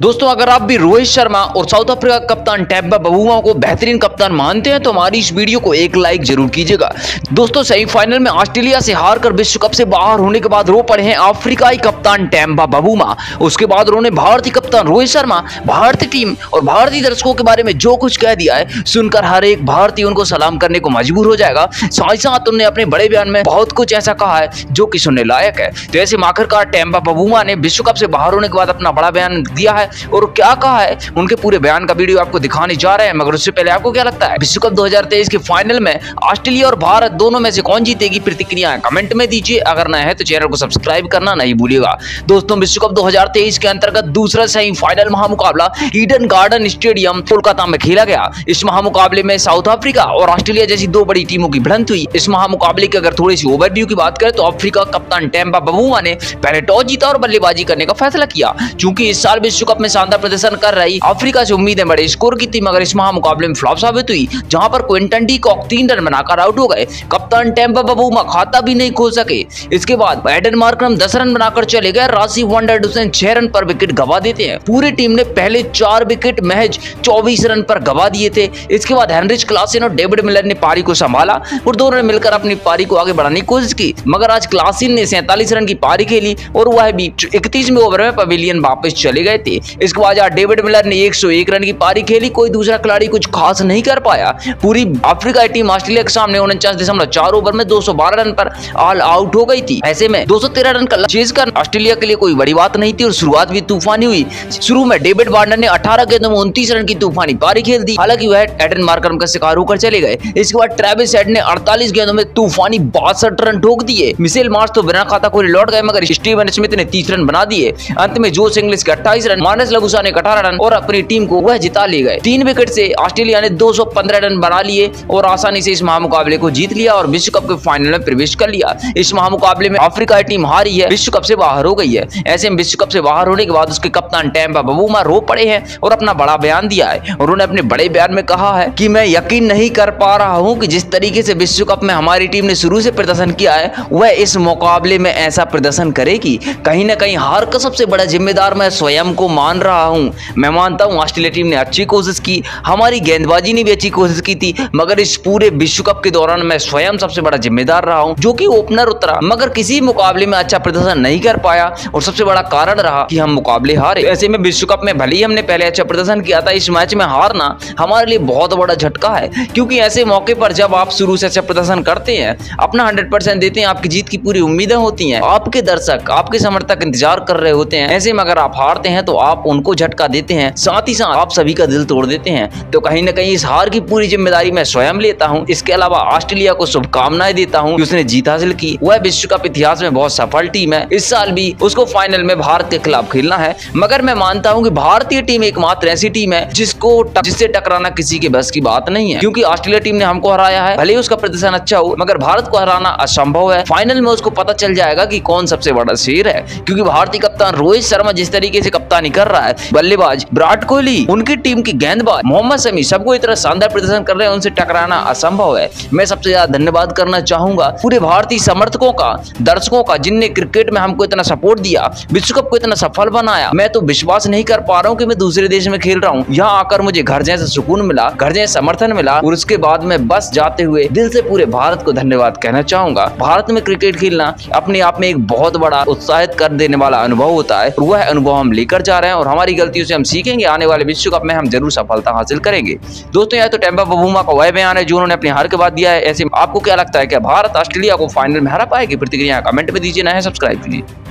दोस्तों, अगर आप भी रोहित शर्मा और साउथ अफ्रीका कप्तान टैब्बा बबूमा को बेहतरीन कप्तान मानते हैं तो हमारी इस वीडियो को एक लाइक ज़रूर कीजिएगा। दोस्तों सेमीफाइनल में ऑस्ट्रेलिया से हारकर विश्व कप से बाहर होने के बाद रो पड़े हैं अफ्रीकाई कप्तान टैम्बा बबूमा। उसके बाद उन्होंने भारतीय कप्तान रोहित शर्मा, भारतीय टीम और भारतीय दर्शकों के बारे में जो कुछ कह दिया है, सुनकर हर एक भारतीय उनको सलाम करने को मजबूर हो जाएगा। साथ ही साथ उन्होंने अपने बड़े बयान में बहुत कुछ ऐसा कहा है जो कि सुनने लायक है। तो ऐसे आखिरकार टैम्बा बबूमा ने विश्व कप से बाहर होने के बाद अपना बड़ा बयान दिया है। और क्या कहा है? उनके पूरे बयान का वीडियो आपको दिखाने जा रहे हैं, मगर उससे पहले आपको क्या लगता है? विश्व कप 2023 के फाइनल में ऑस्ट्रेलिया और भारत दोनों में से कौन जीतेगी प्रतिक्रिया कमेंट में दीजिए। अगर नया है तो चैनल को सब्सक्राइब करना नहीं भूलिएगा। दोस्तों विश्व कप 2023 के अंतर्गत दूसरा सेमीफाइनल महामुकाबला ईडन गार्डन स्टेडियम कोलकाता में खेला गया। इस महामुकाबले में साउथ अफ्रीका और ऑस्ट्रेलिया जैसी दो बड़ी टीमों की भिड़ंत हुई। इस महामुकाबले की अगर थोड़ी सी ओवरव्यू की बात करें तो अफ्रीका कप्तान टेम्बा बबुआ ने पहले टॉस जीता और बल्लेबाजी करने का फैसला किया। चूँकि इस साल विश्व कप में शानदार प्रदर्शन कर रही। अफ्रीका से उम्मीदें बड़े स्कोर की थी, मगर इस महा मुकाबले में फ्लॉप साबित हुई, जहाँ पर क्विंटन डी कॉक तीन रन बनाकर आउट हो गए। कप्तान टेम्पा बबूमा खाता भी नहीं खोल सके। इसके बाद बैडन मार्करम दस रन बनाकर चले गए। राशि वंडर हुसैन छह रन पर विकेट गवा देते हैं। पूरी टीम ने पहले चार विकेट महज चौबीस रन पर गवा दिए थे। इसके बाद हेनरिच क्लासिन और डेविड मिलर ने पारी को संभाला और दोनों ने मिलकर अपनी पारी को आगे बढ़ाने की कोशिश की। मगर आज क्लासिन ने सैंतालीस रन की पारी खेली और वह भी इकतीसवें ओवर में पवेलियन वापस चले गए थे। इसके बाद आज डेविड मिलर ने 101 रन की पारी खेली। कोई दूसरा खिलाड़ी कुछ खास नहीं कर पाया। पूरी अफ्रीका टीम ऑस्ट्रेलिया के सामने उनचास दशमलव चार ओवर में 212 रन पर ऑल आउट हो गई थी। ऐसे में 213 रन का चेज कर ऑस्ट्रेलिया के लिए कोई बड़ी बात नहीं थी और शुरुआत भी तूफानी हुई। शुरू में डेविड वार्नर ने अठारह गेंदों में उनतीस रन की तूफानी पारी खेल दी। हालाँकि वह एडन मार्करम का शिकार होकर चले गए। इसके बाद ट्रेविस हेड ने अड़तालीस गेंदों में तूफानी बासठ रन ठोक दिए। मिसेल मार्च तो बिना खाता खोले लौट गए, मगर स्टीवन स्मिथ ने तीस रन बना दिए। अंत में जोश इंग्लिश के अट्ठाईस रन, मानस लगुसा ने अठारह रन और अपनी टीम को वह जिता ले गए। तीन विकेट से ऑस्ट्रेलिया ने 215 रन बना लिए और आसानी से इस महामुकाबले को जीत लिया और विश्व कप के फाइनल में प्रवेश कर लिया। इस महामुकाबले में अफ्रीका टीम हारी है, विश्व कप से बाहर हो गई है। ऐसे में विश्व कप से बाहर होने के बाद उसके कप्तान टैम्पा बबूमा रो पड़े हैं और अपना बड़ा बयान दिया है। उन्होंने अपने बड़े बयान में कहा है कि मैं यकीन नहीं कर पा रहा हूँ कि जिस तरीके से विश्व कप में हमारी टीम ने शुरू से प्रदर्शन किया है, वह इस मुकाबले में ऐसा प्रदर्शन करेगी। कहीं ना कहीं हार का सबसे बड़ा जिम्मेदार मैं स्वयं को मान रहा हूँ। मैं मानता हूँ ऑस्ट्रेलिया टीम ने अच्छी कोशिश की, हमारी गेंदबाजी ने भी अच्छी कोशिश की थी, मगर इस पूरे विश्व कप के दौरान मैं स्वयं सबसे बड़ा जिम्मेदार रहा हूँ, जो की ओपनर उतरा। मगर किसी मुकाबले में अच्छा प्रदर्शन नहीं कर पाया और सबसे बड़ा कारण रहा कि हम मुकाबले हारे। ऐसे में विश्व कप में भले ही हमने पहले अच्छा प्रदर्शन किया था, इस मैच में हारना हमारे लिए बहुत बड़ा झटका है, क्योंकि ऐसे मौके पर जब आप शुरू से अच्छा प्रदर्शन करते हैं, अपना हंड्रेड परसेंट देते हैं, आपकी जीत की पूरी उम्मीदें होती हैं। आपके दर्शक, आपके समर्थक इंतज़ार कर रहे होते हैं। ऐसे में अगर आप हारते हैं तो आप उनको झटका देते हैं, साथ ही साथ आप सभी का दिल तोड़ देते हैं। तो कहीं ना कहीं इस हार की पूरी ज़िम्मेदारी मैं स्वयं लेता हूँ। इसके अलावा ऑस्ट्रेलिया को शुभकामनाएँ देता हूँ उसने जीत हासिल की। वह विश्व कप इतिहास में बहुत सफल टीम है। इस साल भी उसको फाइनल में भारत के खिलाफ खेलना है। मगर मैं मानता हूँ की भारतीय टीम एकमात्र ऐसी टीम है जिसको जिससे टकराना किसी के बस की बात नहीं है। क्योंकि ऑस्ट्रेलिया टीम ने हमको हराया है। भले ही उसका प्रदर्शन अच्छा हो, मगर भारत को हराना असंभव है। फाइनल में उसको पता चल जाएगा कि कौन सबसे बड़ा शेर है। क्योंकि भारतीय कप्तान रोहित शर्मा जिस तरीके से कप्तानी कर रहा है, बल्लेबाज विराट कोहली, उनकी टीम की गेंदबाज मोहम्मद शमी, सबको इतना शानदार प्रदर्शन कर रहे हैं, उनसे टकराना असंभव है। मैं सबसे ज़्यादा धन्यवाद करना चाहूँगा पूरे भारतीय समर्थकों का, दर्शकों का, जिनने क्रिकेट में हमको इतना सपोर्ट दिया, विश्व कप को इतना सफल बनाया। मैं तो विश्वास नहीं कर पा रहा हूँ की मैं दूसरे देश में खेल रहा हूँ। यहाँ आकर मुझे घर जैसे सुकून मिला, घर जैसे समर्थन मिला और उसके बाद में बस जाते हुए दिल से पूरे भारत को धन्यवाद कहना चाहूँगा। भारत में क्रिकेट खेलना अपने आप में एक बहुत बड़ा उत्साहित कर देने वाला अनुभव होता है वह अनुभव हम लेकर जा रहे हैं और हमारी गलतियों से हम सीखेंगे। आने वाले विश्व कप में हम ज़रूर सफलता हासिल करेंगे। दोस्तों यह तो टेम्पा बबूमा का वह बयान है जो उन्होंने अपने हार के बाद दिया है। ऐसे आपको क्या लगता है कि भारत ऑस्ट्रेलिया को फाइनल में हरा पाएगी? प्रतिक्रिया कमेंट में दीजिए ना सब्सक्राइब कीजिए